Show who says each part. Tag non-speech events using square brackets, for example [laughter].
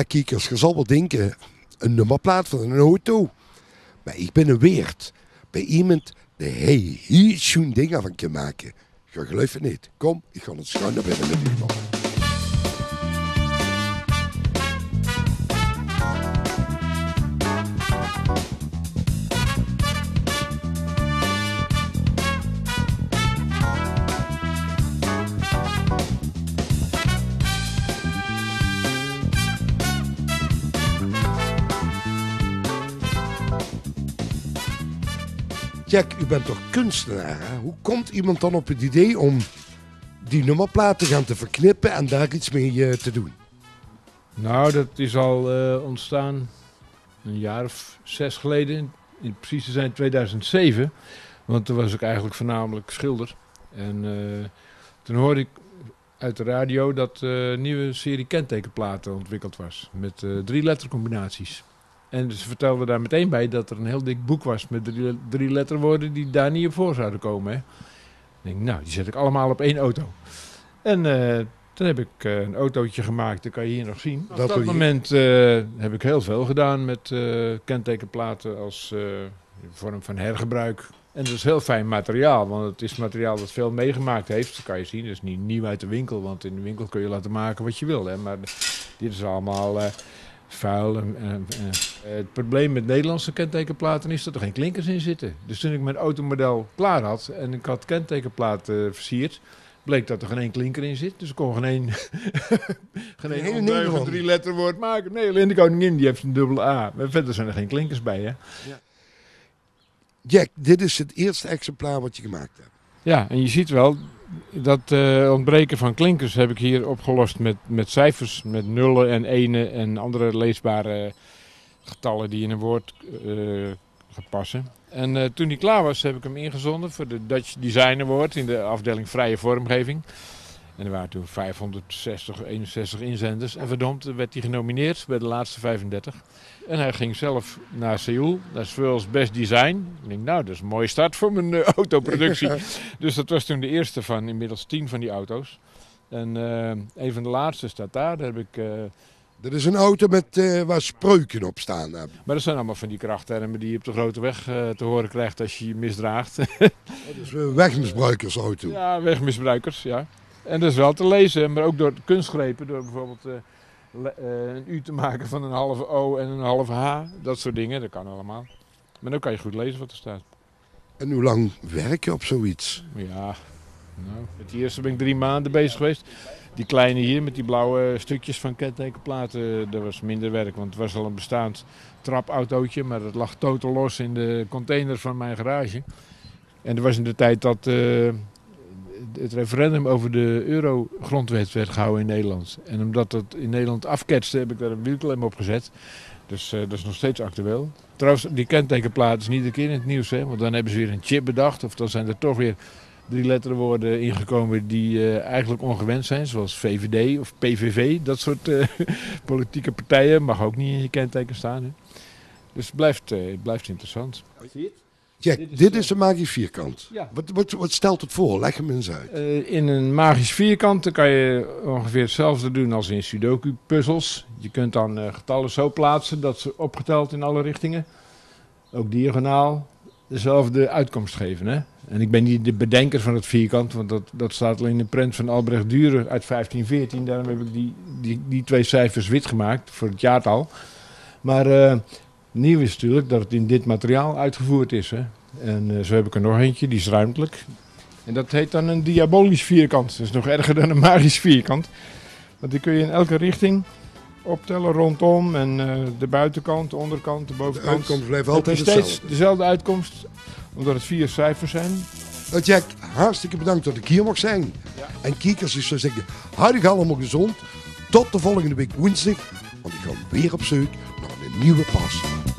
Speaker 1: Ja, kijkers, je zal wel denken, een nummerplaat van een auto. Maar ik ben een weert. Bij iemand die hij hier zo'n dingen van kan maken. Je gelooft het niet. Kom, ik ga het schuin naar binnen met iemand. Jack, u bent toch kunstenaar? Hè? Hoe komt iemand dan op het idee om die nummerplaat te gaan te verknippen en daar iets mee eh, te doen?
Speaker 2: Nou, dat is al eh, ontstaan een jaar of zes geleden. In precies te zijn 2007. Want toen was ik eigenlijk voornamelijk schilder. En eh, toen hoorde ik uit de radio dat een nieuwe serie kentekenplaten ontwikkeld was. Met drie lettercombinaties. En ze vertelden daar meteen bij dat er een heel dik boek was met drie, drie letterwoorden die daar niet op voor zouden komen. Hè. Ik denk, nou, die zet ik allemaal op één auto. En eh, toen heb ik eh, een autootje gemaakt, dat kan je hier nog zien. Op
Speaker 1: Dat
Speaker 2: moment eh, heb ik heel veel gedaan met kentekenplaten als vorm van hergebruik. En dat is heel fijn materiaal, want het is materiaal dat veel meegemaakt heeft. Dat kan je zien, dat is niet nieuw uit de winkel, want in de winkel kun je laten maken wat je wil. Hè. Maar dit is allemaal vuil. En, en- en- het probleem met Nederlandse kentekenplaten is dat er geen klinkers in zitten. Dus toen ik mijn automodel klaar had en ik had kentekenplaten versierd, bleek dat er geen één klinker in zit. Dus ik kon geen één, [laughs] geen één drie letterwoord maken. Nee, alleen de koningin die heeft een dubbele A. Maar verder zijn er geen klinkers bij, hè.
Speaker 1: Jack, dit is het eerste exemplaar wat je gemaakt hebt.
Speaker 2: Ja, en je ziet wel dat eh, ontbreken van klinkers heb ik hier opgelost met, met cijfers, met nullen en enen en andere leesbare getallen die in een woord gaan passen. En eh, toen die klaar was, heb ik hem ingezonden voor de Dutch Design Award in de afdeling vrije vormgeving. En er waren toen 560, 61 inzenders. En verdomd werd hij genomineerd bij de laatste 35. En hij ging zelf naar Seoul, naar Swirl's Best Design. Ik denk, nou, dat is een mooie start voor mijn eh, autoproductie. dus dat was toen de eerste van inmiddels tien van die auto's. En eh, een van de laatste staat daar. Daar heb ik,
Speaker 1: Dit is een auto met, waar spreuken op staan.
Speaker 2: maar dat zijn allemaal van die krachttermen die je op de grote weg te horen krijgt als je je misdraagt.
Speaker 1: Dat is een wegmisbruikersauto.
Speaker 2: ja, wegmisbruikers, ja. En dat is wel te lezen, maar ook door kunstgrepen. Door bijvoorbeeld eh, le- eh, een U te maken van een halve O en een halve H. Dat soort dingen, dat kan allemaal. Maar dan kan je goed lezen wat er staat.
Speaker 1: En hoe lang werk je op zoiets?
Speaker 2: Ja, nou, die eerste ben ik drie maanden bezig geweest. Die kleine hier met die blauwe stukjes van kentekenplaten, dat was minder werk. Want het was al een bestaand trapautootje, maar het lag totaal los in de container van mijn garage. En er was in de tijd dat eh, het referendum over de euro-grondwet werd gehouden in Nederland. En omdat dat in Nederland afketste, heb ik daar een wielklem op gezet. Dus eh, dat is nog steeds actueel. Trouwens, die kentekenplaat is niet een keer in het nieuws, hè? want dan hebben ze weer een chip bedacht. Of dan zijn er toch weer drie letterwoorden ingekomen die eh, eigenlijk ongewend zijn. Zoals VVD of PVV, dat soort eh, [laughs] politieke partijen. Mag ook niet in je kenteken staan. Hè? Dus het blijft, het blijft interessant.
Speaker 1: Jack,
Speaker 2: Dit is,
Speaker 1: dit is een magisch vierkant.
Speaker 2: Ja.
Speaker 1: Wat, wat, wat stelt het voor? Leg hem eens uit.
Speaker 2: Eh, in een magisch vierkant dan kan je ongeveer hetzelfde doen als in Sudoku-puzzels. Je kunt dan eh, getallen zo plaatsen dat ze opgeteld in alle richtingen, ook diagonaal, dezelfde uitkomst geven. Hè? En ik ben niet de bedenker van het vierkant, want dat, dat staat alleen in de prent van Albrecht Dürer uit 1514. Daarom heb ik die, die, die twee cijfers wit gemaakt voor het jaartal. Maar eh, nieuw is natuurlijk dat het in dit materiaal uitgevoerd is. Hè? En eh, zo heb ik er nog eentje, die is ruimtelijk. En dat heet dan een diabolisch vierkant. Dat is nog erger dan een magisch vierkant. Want die kun je in elke richting optellen rondom. En eh, de buitenkant, de onderkant, de
Speaker 1: De
Speaker 2: bovenkant.
Speaker 1: uitkomst blijft
Speaker 2: Het
Speaker 1: altijd
Speaker 2: is steeds
Speaker 1: hetzelfde.
Speaker 2: dezelfde uitkomst, omdat het vier cijfers zijn.
Speaker 1: Nou, Jack, hartstikke bedankt dat ik hier mag zijn.
Speaker 2: Ja.
Speaker 1: En kijkers, ik zou zeggen, hou allemaal gezond. Tot de volgende week woensdag. Want ik ga weer op zoek naar een nieuwe pas.